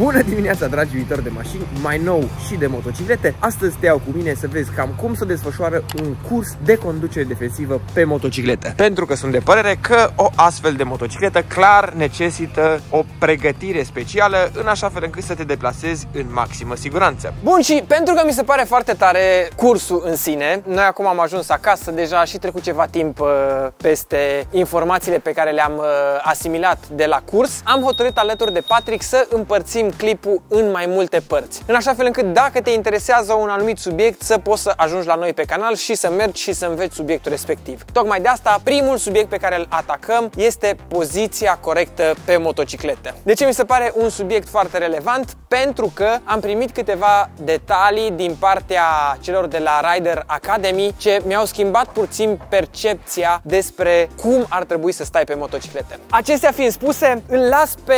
Bună dimineața, dragi viitori de mașini, mai nou și de motociclete. Astăzi te iau cu mine să vezi cam cum se desfășoară un curs de conducere defensivă pe motocicletă. Pentru că sunt de părere că o astfel de motocicletă clar necesită o pregătire specială în așa fel încât să te deplasezi în maximă siguranță. Bun, și pentru că mi se pare foarte tare cursul în sine, noi acum am ajuns acasă, deja și trecut ceva timp uh, peste informațiile pe care le-am uh, asimilat de la curs, am hotărât alături de Patrick să împărțim împărțim clipul în mai multe părți. În așa fel încât dacă te interesează un anumit subiect să poți să ajungi la noi pe canal și să mergi și să înveți subiectul respectiv. Tocmai de asta, primul subiect pe care îl atacăm este poziția corectă pe motocicletă. De ce mi se pare un subiect foarte relevant? Pentru că am primit câteva detalii din partea celor de la Rider Academy ce mi-au schimbat puțin percepția despre cum ar trebui să stai pe motocicletă. Acestea fiind spuse, îl las pe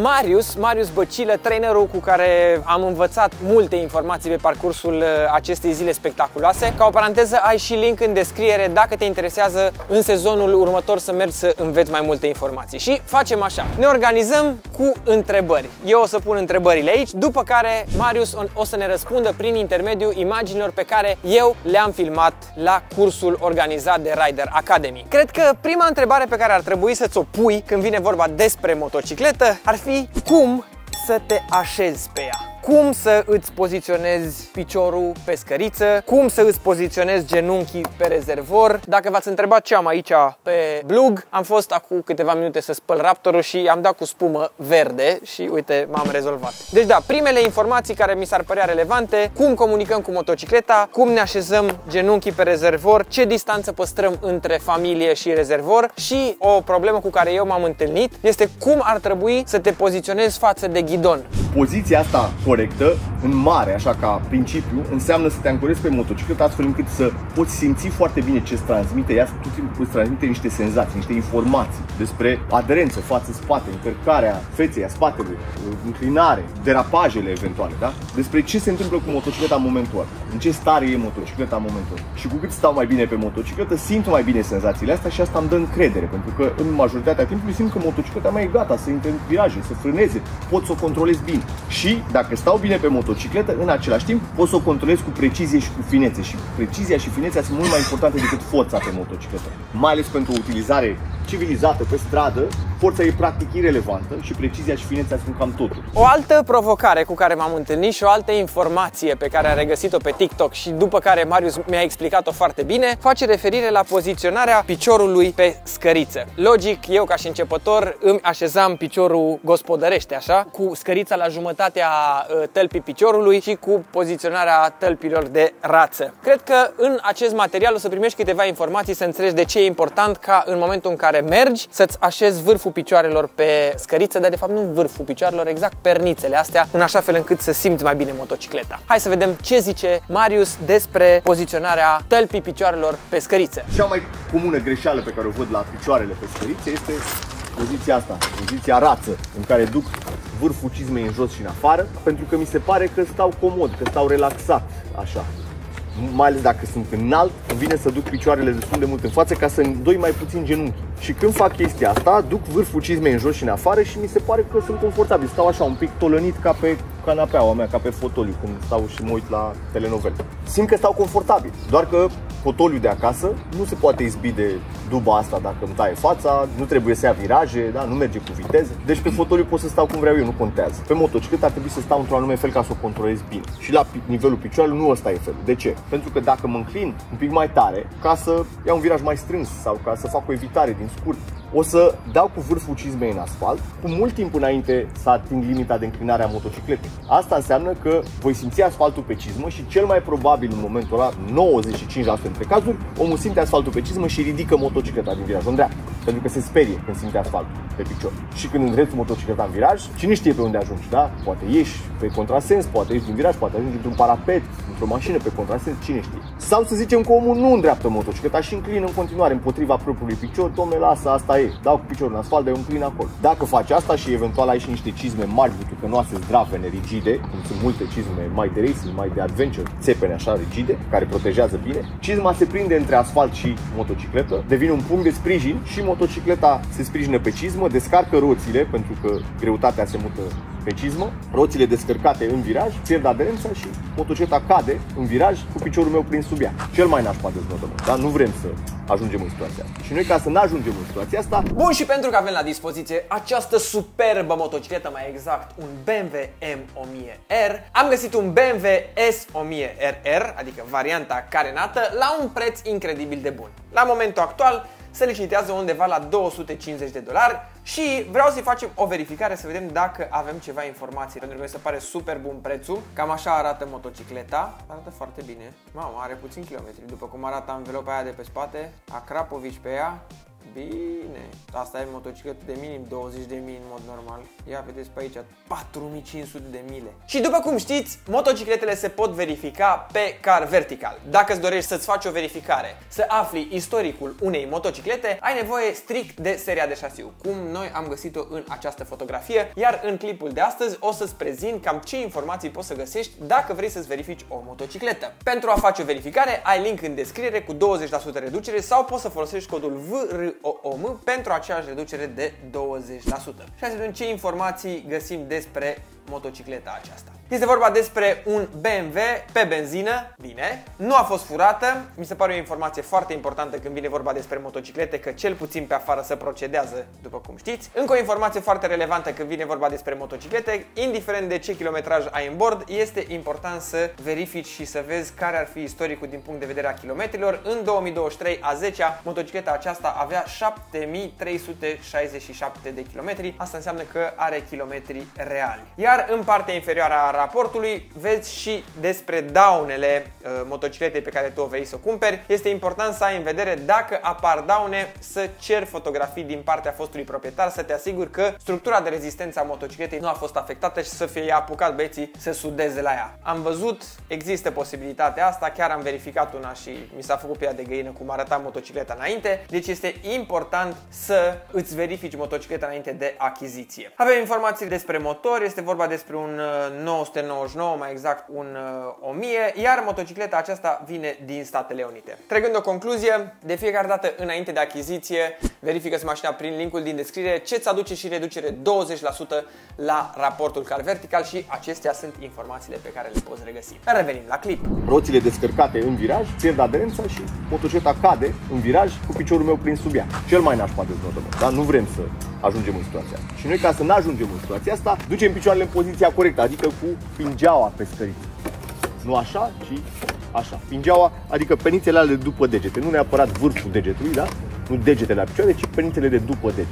Marius, Marius Băcilă, Gilă, trainerul cu care am învățat multe informații pe parcursul uh, acestei zile spectaculoase. Ca o paranteză, ai și link în descriere dacă te interesează în sezonul următor să mergi să înveți mai multe informații. Și facem așa, ne organizăm cu întrebări. Eu o să pun întrebările aici, după care Marius o să ne răspundă prin intermediul imaginilor pe care eu le-am filmat la cursul organizat de Rider Academy. Cred că prima întrebare pe care ar trebui să-ți o pui când vine vorba despre motocicletă ar fi cum să te așezi pe ea cum să îți poziționezi piciorul pe scăriță, cum să îți poziționezi genunchii pe rezervor. Dacă v-ați întrebat ce am aici pe blug, am fost acum câteva minute să spăl Raptorul și am dat cu spumă verde și uite, m-am rezolvat. Deci da, primele informații care mi s-ar părea relevante, cum comunicăm cu motocicleta, cum ne așezăm genunchii pe rezervor, ce distanță păstrăm între familie și rezervor și o problemă cu care eu m-am întâlnit este cum ar trebui să te poziționezi față de ghidon. Poziția asta corectă, în mare, așa ca principiu, înseamnă să te ancorezi pe motocicletă astfel încât să poți simți foarte bine ce îți transmite. Ea tot timpul îți transmite niște senzații, niște informații despre aderență față-spate, încărcarea feței, a spatelui, înclinare, derapajele eventuale, da? Despre ce se întâmplă cu motocicleta în momentul ăla, în ce stare e motocicleta în momentul ăla. Și cu cât stau mai bine pe motocicletă, simt mai bine senzațiile astea și asta îmi dă încredere, pentru că în majoritatea timpului simt că motocicleta mea e gata să intre în viraje, să frâneze, pot să o controlez bine. Și dacă stau bine pe motocicletă, în același timp pot să o controlez cu precizie și cu finețe. Și precizia și finețea sunt mult mai importante decât forța pe motocicletă. Mai ales pentru o utilizare civilizată pe stradă, forța e practic irelevantă și precizia și finețea sunt cam totul. O altă provocare cu care m-am întâlnit și o altă informație pe care am regăsit-o pe TikTok și după care Marius mi-a explicat-o foarte bine, face referire la poziționarea piciorului pe scăriță. Logic, eu ca și începător îmi așezam piciorul gospodărește așa, cu scărița la jumătatea ă, tălpii piciorului și cu poziționarea tălpilor de rață. Cred că în acest material o să primești câteva informații să înțelegi de ce e important ca în momentul în care mergi să-ți așezi vârful picioarelor pe scăriță, dar de fapt nu vârful picioarelor, exact pernițele astea, în așa fel încât să simți mai bine motocicleta. Hai să vedem ce zice Marius despre poziționarea tălpii picioarelor pe scăriță. Cea mai comună greșeală pe care o văd la picioarele pe scăriță este poziția asta, poziția rață, în care duc vârful cizmei în jos și în afară, pentru că mi se pare că stau comod, că stau relaxat, așa mai ales dacă sunt înalt, îmi vine să duc picioarele destul de mult în față ca să îndoi mai puțin genunchi. Și când fac chestia asta, duc vârful cizmei în jos și în afară și mi se pare că sunt confortabil. Stau așa un pic tolănit ca pe canapeaua mea, ca pe fotoliu, când stau și mă uit la telenovele. Simt că stau confortabil, doar că fotoliu de acasă nu se poate izbi de duba asta dacă îmi taie fața, nu trebuie să ia viraje, da? nu merge cu viteză. Deci pe fotoliu pot să stau cum vreau eu, nu contează. Pe motocicletă ar trebui să stau într-un anume fel ca să o controlez bine. Și la nivelul picioarelor nu ăsta e felul. De ce? Pentru că dacă mă înclin un pic mai tare, ca să iau un viraj mai strâns sau ca să fac o evitare din scurt, o să dau cu vârful cizmei în asfalt, cu mult timp înainte să ating limita de înclinare a motocicletei. Asta înseamnă că voi simți asfaltul pe cizmă și cel mai probabil în momentul ăla, 95% dintre cazuri, omul simte asfaltul pe cizmă și ridică motocicleta din virajul în dreapta. Pentru că se sperie când simte asfaltul pe picior. Și când îndreți motocicleta în viraj, cine știe pe unde ajungi, da? Poate ieși pe contrasens, poate ieși din viraj, poate ajungi într-un parapet, într-o mașină pe contrasens, cine știe. Sau să zicem că omul nu îndreaptă motocicleta și înclină în continuare împotriva propriului picior, domnule, lasă, asta e, dau cu piciorul în asfalt, dar eu înclin acolo. Dacă faci asta și eventual ai și niște cizme mari, butucănoase, zdravene, rigide, cum sunt multe cizme mai de racing, mai de adventure, țepene așa rigide, care protejează bine, cizma se prinde între asfalt și motocicletă, devine un punct de sprijin și motocicleta se sprijină pe cizmă, descarcă roțile, pentru că greutatea se mută pe cizmă, roțile descărcate în viraj, pierd aderența și motocicleta cade în viraj cu piciorul meu prins sub ea. Cel mai nașpa deznodământ, dar nu vrem să ajungem în situația asta. Și noi ca să nu ajungem în situația asta... Bun, și pentru că avem la dispoziție această superbă motocicletă, mai exact un BMW M1000R, am găsit un BMW S1000RR, adică varianta carenată, la un preț incredibil de bun. La momentul actual, se licitează undeva la 250 de dolari și vreau să-i facem o verificare să vedem dacă avem ceva informații, pentru că mi se pare super bun prețul. Cam așa arată motocicleta, arată foarte bine. Mamă, are puțin kilometri, după cum arată anvelopa aia de pe spate, Akrapovici pe ea, Bine, asta e motocicletă de minim 20 de mii în mod normal. Ia vedeți pe aici, 4500 de mile. Și după cum știți, motocicletele se pot verifica pe car vertical. Dacă îți dorești să-ți faci o verificare, să afli istoricul unei motociclete, ai nevoie strict de seria de șasiu, cum noi am găsit-o în această fotografie, iar în clipul de astăzi o să-ți prezint cam ce informații poți să găsești dacă vrei să-ți verifici o motocicletă. Pentru a face o verificare, ai link în descriere cu 20% reducere sau poți să folosești codul VR OOM pentru aceeași reducere de 20%. Și hai să vedem ce informații găsim despre motocicleta aceasta. Este vorba despre un BMW pe benzină, bine, nu a fost furată, mi se pare o informație foarte importantă când vine vorba despre motociclete, că cel puțin pe afară se procedează, după cum știți. Încă o informație foarte relevantă când vine vorba despre motociclete, indiferent de ce kilometraj ai în bord, este important să verifici și să vezi care ar fi istoricul din punct de vedere a kilometrilor. În 2023, a 10-a, motocicleta aceasta avea 7367 de kilometri, asta înseamnă că are kilometri reali. Iar în partea inferioară a raportului vezi și despre daunele uh, motocicletei pe care tu o vrei să o cumperi. Este important să ai în vedere dacă apar daune să cer fotografii din partea fostului proprietar să te asiguri că structura de rezistență a motocicletei nu a fost afectată și să fie apucat băieții să sudeze la ea. Am văzut, există posibilitatea asta, chiar am verificat una și mi s-a făcut pe ea de găină cum arăta motocicleta înainte, deci este important să îți verifici motocicleta înainte de achiziție. Avem informații despre motor, este vorba despre un 900 uh, 999, mai exact un uh, 1000, iar motocicleta aceasta vine din Statele Unite. Trecând o concluzie, de fiecare dată înainte de achiziție, verifică mașina prin linkul din descriere ce îți aduce și reducere 20% la raportul car vertical și acestea sunt informațiile pe care le poți regăsi. Revenim la clip. Roțile descărcate în viraj, pierd aderența și motocicleta cade în viraj cu piciorul meu prins sub ea. Cel mai nașpa deznodământ, dar nu vrem să ajungem în situația asta. Și noi ca să nu ajungem în situația asta, ducem picioarele în poziția corectă, adică cu pingeaua pe scăriță. Nu așa, ci așa. Pingeaua, adică penițele ale după degete, nu neapărat vârful degetului, da? Nu degetele la picioare, ci penițele de după degete.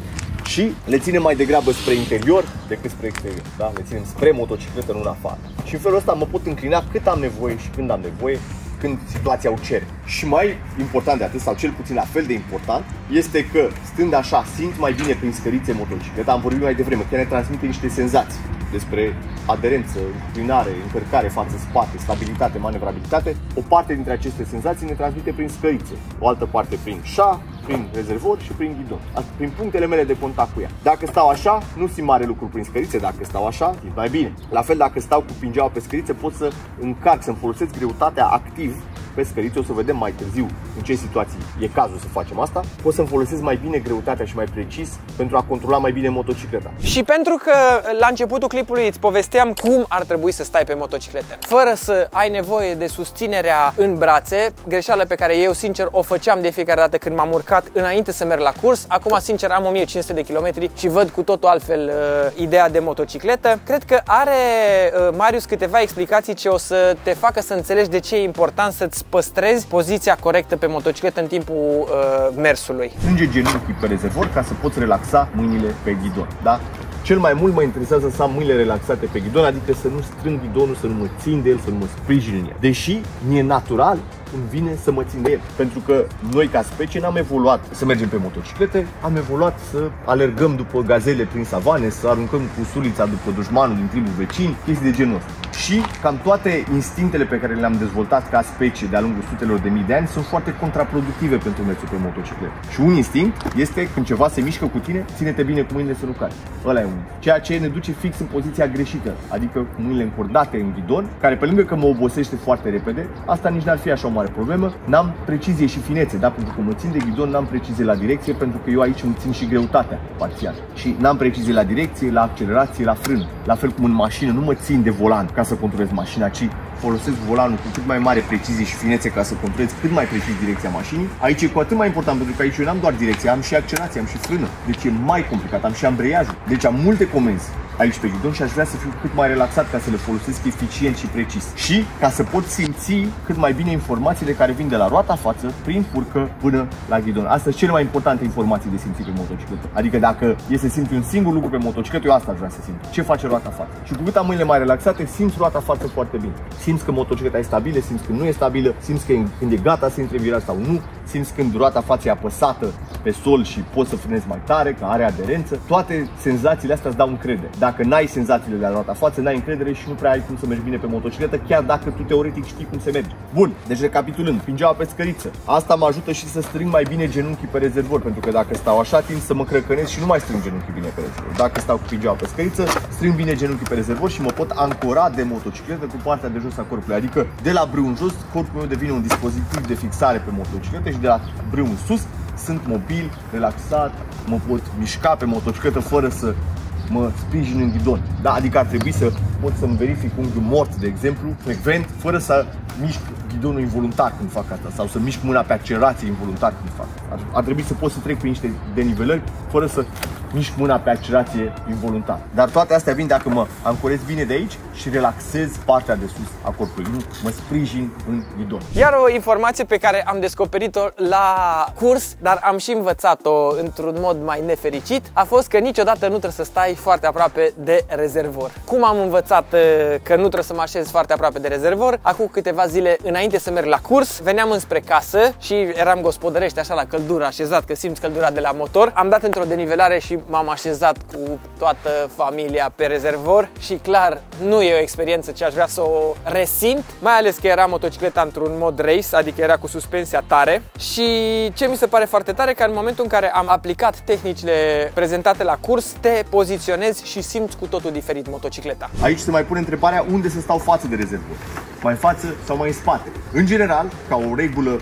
Și le ținem mai degrabă spre interior decât spre exterior, da? Le ținem spre motocicletă, nu în afară. Și în felul ăsta mă pot înclina cât am nevoie și când am nevoie când situația o cere. Și mai important de atât, sau cel puțin la fel de important, este că stând așa, simt mai bine prin scărițe motocicleta, am vorbit mai devreme, că ne transmite niște senzații despre aderență, înclinare, încărcare față spate, stabilitate, manevrabilitate. O parte dintre aceste senzații ne transmite prin scărițe, o altă parte prin șa, prin rezervor și prin ghidon, prin punctele mele de contact cu ea. Dacă stau așa, nu simt mare lucru prin scărițe, dacă stau așa, simt mai bine. La fel, dacă stau cu pingeaua pe scărițe, pot să încarc, să-mi folosesc greutatea activ pe scărițe, o să vedem mai târziu în ce situații e cazul să facem asta, pot să-mi folosesc mai bine greutatea și mai precis pentru a controla mai bine motocicleta. Și pentru că la începutul clipului îți povesteam cum ar trebui să stai pe motocicletă, fără să ai nevoie de susținerea în brațe, greșeală pe care eu sincer o făceam de fiecare dată când m-am urcat înainte să merg la curs, acum sincer am 1500 de kilometri și văd cu totul altfel uh, ideea de motocicletă. Cred că are uh, Marius câteva explicații ce o să te facă să înțelegi de ce e important să-ți păstrezi poziția corectă pe motocicletă în timpul uh, mersului. Strânge genunchii pe rezervor ca să poți relaxa mâinile pe ghidon, da? Cel mai mult mă interesează să am mâinile relaxate pe ghidon, adică să nu strâng ghidonul, să nu mă țin de el, să nu mă sprijin în el. Deși mi-e natural îmi vine să mă țin de el. Pentru că noi ca specie n-am evoluat să mergem pe motociclete, am evoluat să alergăm după gazele prin savane, să aruncăm cu sulița după dușmanul din tribul vecin, chestii de genul ăsta. și cam toate instinctele pe care le-am dezvoltat ca specie de-a lungul sutelor de mii de ani sunt foarte contraproductive pentru mersul pe motocicletă. Și un instinct este când ceva se mișcă cu tine, ține-te bine cu mâinile să nu cari. Ăla e unul. Ceea ce ne duce fix în poziția greșită, adică cu mâinile încordate în ghidon, care pe lângă că mă obosește foarte repede, asta nici n-ar fi așa o mare problemă, n-am precizie și finețe, da? Pentru că mă țin de ghidon, n-am precizie la direcție, pentru că eu aici îmi țin și greutatea parțial. Și n-am precizie la direcție, la accelerație, la frân. La fel cum în mașină nu mă țin de volan ca să controlez mașina, ci folosesc volanul cu cât mai mare precizie și finețe ca să controlez cât mai precis direcția mașinii. Aici e cu atât mai important pentru că aici eu n-am doar direcție, am și accelerație, am și frână. Deci e mai complicat, am și ambreiajul. Deci am multe comenzi aici pe ghidon și aș vrea să fiu cât mai relaxat ca să le folosesc eficient și precis. Și ca să pot simți cât mai bine informațiile care vin de la roata față, prin furcă, până la ghidon. Asta sunt cele mai importante informații de simțit pe motocicletă. Adică dacă e să simți un singur lucru pe motocicletă, eu asta aș vrea să simt. Ce face roata față? Și cu cât am mâinile mai relaxate, simți roata față foarte bine. Simți că motocicleta e stabilă, simți că nu e stabilă, simți că când e gata să intre viraj sau nu, simți când roata față e apăsată pe sol și poți să frânezi mai tare, că are aderență. Toate senzațiile astea îți dau încredere. Dacă n-ai senzațiile de la roata față, n-ai încredere și nu prea ai cum să mergi bine pe motocicletă, chiar dacă tu teoretic știi cum se merge. Bun, deci recapitulând, pingeaua pe scăriță. Asta mă ajută și să strâng mai bine genunchii pe rezervor, pentru că dacă stau așa, timp să mă crăcănesc și nu mai strâng genunchii bine pe rezervor. Dacă stau cu pingeaua pe scăriță, strâng bine genunchii pe rezervor și mă pot ancora de motocicletă cu partea de jos a corpului. Adică de la brâu în jos, corpul meu devine un dispozitiv de fixare pe motocicletă și de la brâu în sus sunt mobil, relaxat, mă pot mișca pe motocicletă fără să mă sprijin în ghidon. Da, adică ar trebui să pot să-mi verific unghiul mort, de exemplu, frecvent, fără să mișc ghidonul involuntar când fac asta sau să mișc mâna pe accelerație involuntar când fac asta. Ar, ar trebui să pot să trec prin niște denivelări fără să mișc mâna pe accelerație involuntar. Dar toate astea vin dacă mă ancorez bine de aici și relaxez partea de sus a corpului, nu mă sprijin în ghidon. Iar o informație pe care am descoperit-o la curs, dar am și învățat-o într-un mod mai nefericit, a fost că niciodată nu trebuie să stai foarte aproape de rezervor. Cum am învățat uh, că nu trebuie să mă așez foarte aproape de rezervor? Acum câteva zile înainte să merg la curs, veneam înspre casă și eram gospodărește așa la căldură, așezat, că simți căldura de la motor. Am dat într-o denivelare și m-am așezat cu toată familia pe rezervor și clar, nu e o experiență ce aș vrea să o resimt, mai ales că era motocicleta într-un mod race, adică era cu suspensia tare și ce mi se pare foarte tare că în momentul în care am aplicat tehnicile prezentate la curs, te poziționezi și simți cu totul diferit motocicleta. Aici se mai pune întrebarea unde să stau față de rezervor mai în față sau mai în spate. În general, ca o regulă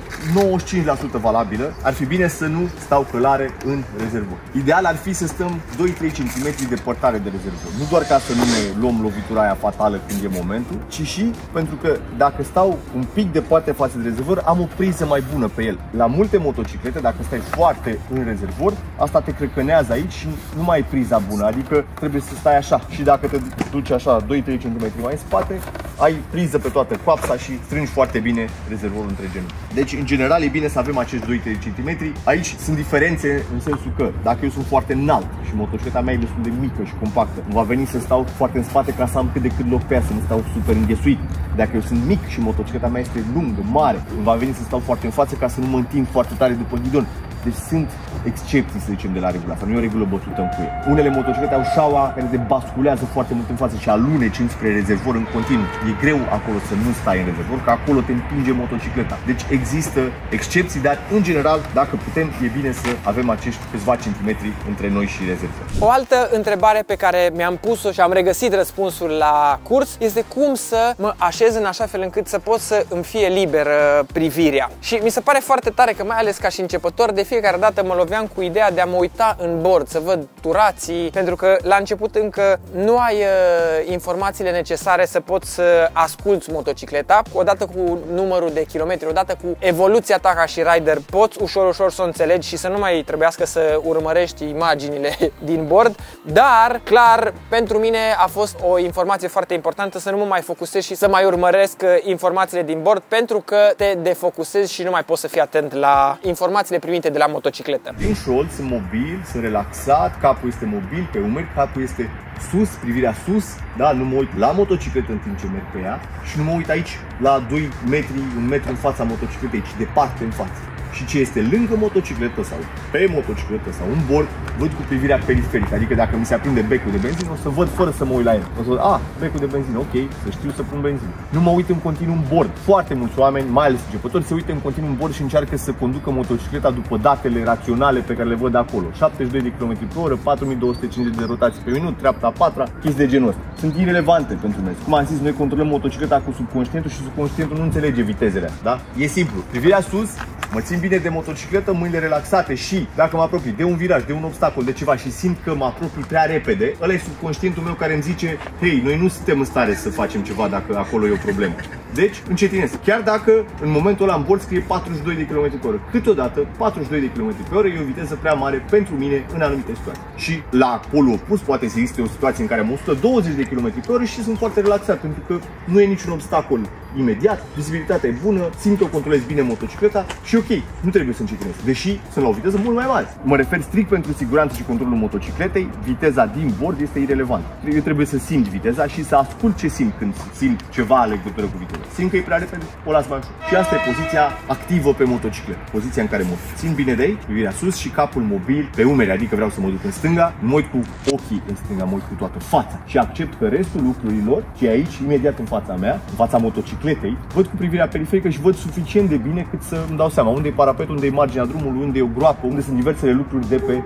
95% valabilă, ar fi bine să nu stau călare în rezervor. Ideal ar fi să stăm 2-3 cm departare de rezervor. Nu doar ca să nu ne luăm lovitura aia fatală când e momentul, ci și pentru că dacă stau un pic departe față de rezervor, am o priză mai bună pe el. La multe motociclete, dacă stai foarte în rezervor, asta te crecănează aici și nu mai ai priza bună, adică trebuie să stai așa. Și dacă te duci așa 2-3 cm mai în spate, ai priză pe toată coapsa și strângi foarte bine rezervorul între genunchi. Deci, în general, e bine să avem acești 2-3 cm. Aici sunt diferențe în sensul că dacă eu sunt foarte înalt și motocicleta mea e destul de mică și compactă, va veni să stau foarte în spate ca să am cât de cât loc pe ea, să nu stau super înghesuit. Dacă eu sunt mic și motocicleta mea este lungă, mare, va veni să stau foarte în față ca să nu mă întind foarte tare după ghidon. Deci sunt excepții, să zicem, de la regula asta. Nu e o regulă bătută în cuie. Unele motociclete au șaua care te basculează foarte mult în față și aluneci înspre rezervor în continuu. E greu acolo să nu stai în rezervor, că acolo te împinge motocicleta. Deci există excepții, dar în general, dacă putem, e bine să avem acești câțiva centimetri între noi și rezervor. O altă întrebare pe care mi-am pus-o și am regăsit răspunsul la curs este cum să mă așez în așa fel încât să pot să îmi fie liberă privirea. Și mi se pare foarte tare că mai ales ca și începător de fiecare dată mă loveam cu ideea de a mă uita în bord, să văd turații, pentru că la început încă nu ai uh, informațiile necesare să poți să asculți motocicleta. Odată cu numărul de kilometri, odată cu evoluția ta ca și rider, poți ușor, ușor să o înțelegi și să nu mai trebuiască să urmărești imaginile din bord, dar clar pentru mine a fost o informație foarte importantă să nu mă mai focusez și să mai urmăresc uh, informațiile din bord pentru că te defocusezi și nu mai poți să fii atent la informațiile primite de la motocicletă. Din șol sunt mobil, sunt relaxat, capul este mobil pe umeri, capul este sus, privirea sus, da, nu mă uit la motocicletă în timp ce merg pe ea și nu mă uit aici la 2 metri, un metru în fața motocicletei, ci departe în față. Și ce este lângă motocicletă sau pe motocicletă sau un bord, văd cu privirea periferică. Adică dacă mi se aprinde becul de benzină, o să văd fără să mă uit la el. O să văd, a, ah, becul de benzină, ok, să știu să pun benzină. Nu mă uit în continuu în bord. Foarte mulți oameni, mai ales începători, se uită în continuu în bord și încearcă să conducă motocicleta după datele raționale pe care le văd acolo. 72 de km pe oră, 4250 de rotații pe minut, treapta a patra, chestii de genul ăsta. Sunt irelevante pentru noi. Cum am zis, noi controlăm motocicleta cu subconștientul și subconștientul nu înțelege vitezele, da? E simplu. Privirea sus, mă țin bine de motocicletă, mâinile relaxate și dacă mă apropii de un viraj, de un obstacol, de ceva și simt că mă apropii prea repede, ăla e subconștientul meu care îmi zice, hei, noi nu suntem în stare să facem ceva dacă acolo e o problemă. Deci, încetinez. Chiar dacă în momentul ăla în bord scrie 42 de km pe oră. Câteodată, 42 de km pe oră e o viteză prea mare pentru mine în anumite situații. Și la polul opus poate să existe o situație în care am 120 de km pe oră și sunt foarte relaxat pentru că nu e niciun obstacol imediat, vizibilitatea e bună, simt că controlez bine motocicleta și ok, nu trebuie să încetinez, deși sunt la o viteză mult mai mare. Mă refer strict pentru siguranță și controlul motocicletei, viteza din bord este irrelevant. Eu trebuie să simt viteza și să ascult ce simt când simt ceva legătură cu viteza. Simt că e prea repede, o las mai ușor. Și asta e poziția activă pe motocicletă, poziția în care mă țin bine de ei, privirea sus și capul mobil pe umeri, adică vreau să mă duc în stânga, mă uit cu ochii în stânga, mă uit cu toată fața și accept că restul lucrurilor, ce e aici, imediat în fața mea, în fața motocicletei, bicicletei, văd cu privirea periferică și văd suficient de bine cât să îmi dau seama unde e parapetul, unde e marginea drumului, unde e o groapă, unde sunt diversele lucruri de pe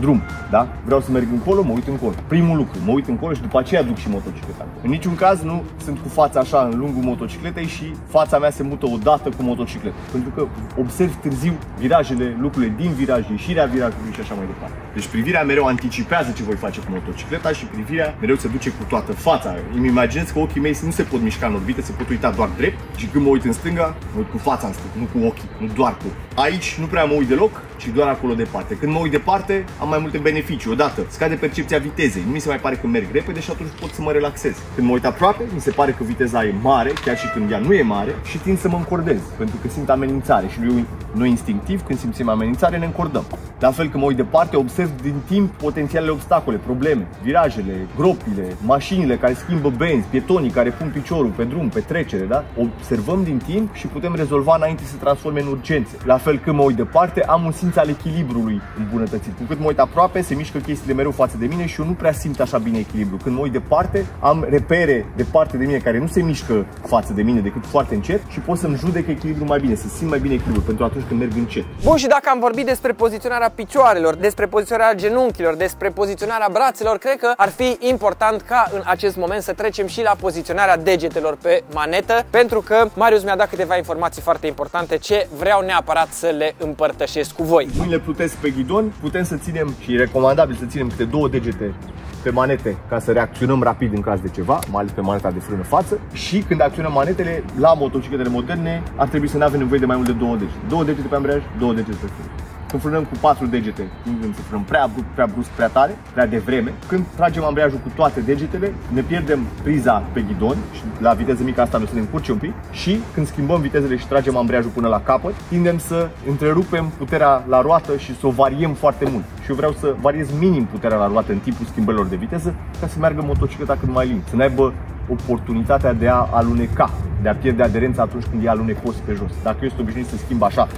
drum, da? Vreau să merg încolo, mă uit încolo. Primul lucru, mă uit încolo și după aceea duc și motocicleta. În niciun caz nu sunt cu fața așa în lungul motocicletei și fața mea se mută odată cu motocicleta. Pentru că observ târziu virajele, lucrurile din viraj, ieșirea virajului și așa mai departe. Deci privirea mereu anticipează ce voi face cu motocicleta și privirea mereu se duce cu toată fața. Îmi imaginez că ochii mei nu se pot mișca în orbită, se pot uita doar drept și când mă uit în stânga, mă uit cu fața în stânga, nu cu ochii, nu doar cu. Aici nu prea mă uit deloc, ci doar acolo departe. Când mă uit departe, am mai multe beneficii. Odată, scade percepția vitezei. Nu mi se mai pare că merg repede și atunci pot să mă relaxez. Când mă uit aproape, mi se pare că viteza e mare, chiar și când ea nu e mare, și tind să mă încordez, pentru că simt amenințare și noi, noi instinctiv, când simțim amenințare, ne încordăm. La fel că mă uit departe, observ din timp potențialele obstacole, probleme, virajele, gropile, mașinile care schimbă benzi, pietonii care pun piciorul pe drum, pe trecere, da? Observăm din timp și putem rezolva înainte să se transforme în urgențe. La fel că mă uit departe, am un simț al echilibrului îmbunătățit. Cu cât mă uit aproape, se mișcă chestiile mereu față de mine și eu nu prea simt așa bine echilibru. Când mă uit departe, am repere departe de mine care nu se mișcă față de mine decât foarte încet și pot să-mi judec echilibru mai bine, să simt mai bine echilibru pentru atunci când merg încet. Bun, și dacă am vorbit despre poziționarea picioarelor, despre poziționarea genunchilor, despre poziționarea brațelor, cred că ar fi important ca în acest moment să trecem și la poziționarea degetelor pe manetă, pentru că Marius mi-a dat câteva informații foarte importante ce vreau neapărat să le împărtășesc cu voi. Mâinile plutesc pe ghidon, putem să ținem și e recomandabil să ținem câte două degete pe manete ca să reacționăm rapid în caz de ceva, mai ales pe maneta de frână față și când acționăm manetele la motocicletele moderne ar trebui să nu avem nevoie de mai mult de două degete. Două degete pe ambreiaj, două degete pe frână. Când frânăm cu patru degete, când să frânăm prea abrupt, prea brusc, prea tare, prea devreme. Când tragem ambreiajul cu toate degetele, ne pierdem priza pe ghidon și la viteză mică asta nu să ne încurce un pic și când schimbăm vitezele și tragem ambreiajul până la capăt, tindem să întrerupem puterea la roată și să o variem foarte mult. Și eu vreau să variez minim puterea la roată în timpul schimbărilor de viteză ca să meargă motocicleta cât mai lin, să nu aibă oportunitatea de a aluneca, de a pierde aderența atunci când e alunecos pe jos. Dacă eu sunt obișnuit să schimb așa,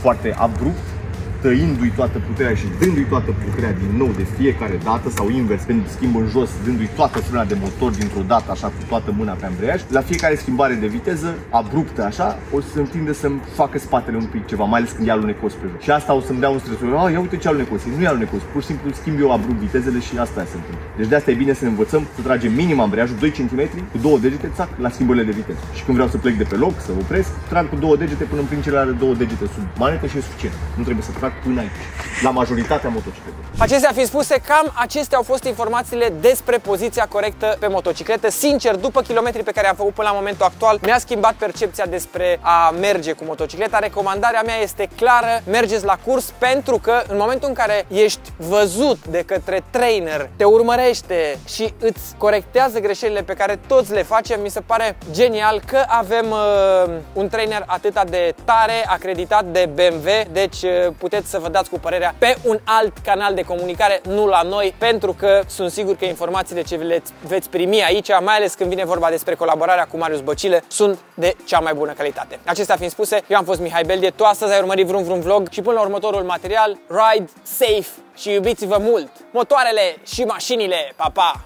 foarte abrupt, tăindu-i toată puterea și dându-i toată puterea din nou de fiecare dată sau invers, când schimb în jos, dându-i toată frâna de motor dintr-o dată, așa cu toată mâna pe ambreiaj, la fiecare schimbare de viteză, abruptă așa, o să întinde să-mi facă spatele un pic ceva, mai ales când e alunecos pe jos. Și asta o să-mi dea un stres. Oh, ia uite ce alunecos, nu e alunecos, pur și simplu schimb eu abrupt vitezele și asta se întâmplă. Deci de asta e bine să ne învățăm să tragem minim ambreiajul 2 cm cu două degete, țac, la schimbările de viteză. Și când vreau să plec de pe loc, să opresc, trag cu două degete până în plin celelalte două degete sub manetă și e suficient. Nu trebuie să trag fac până aici, la majoritatea motocicletelor. Acestea fiind spuse, cam acestea au fost informațiile despre poziția corectă pe motocicletă. Sincer, după kilometrii pe care am făcut până la momentul actual, mi-a schimbat percepția despre a merge cu motocicleta. Recomandarea mea este clară, mergeți la curs pentru că în momentul în care ești văzut de către trainer, te urmărește și îți corectează greșelile pe care toți le facem, mi se pare genial că avem uh, un trainer atât de tare, acreditat de BMW, deci uh, puteți puteți să vă dați cu părerea pe un alt canal de comunicare, nu la noi, pentru că sunt sigur că informațiile ce le veți primi aici, mai ales când vine vorba despre colaborarea cu Marius Băcile, sunt de cea mai bună calitate. Acestea fiind spuse, eu am fost Mihai Beldie, tu astăzi ai urmărit vreun vreun vlog și până la următorul material, ride safe și iubiți-vă mult! Motoarele și mașinile, pa, pa!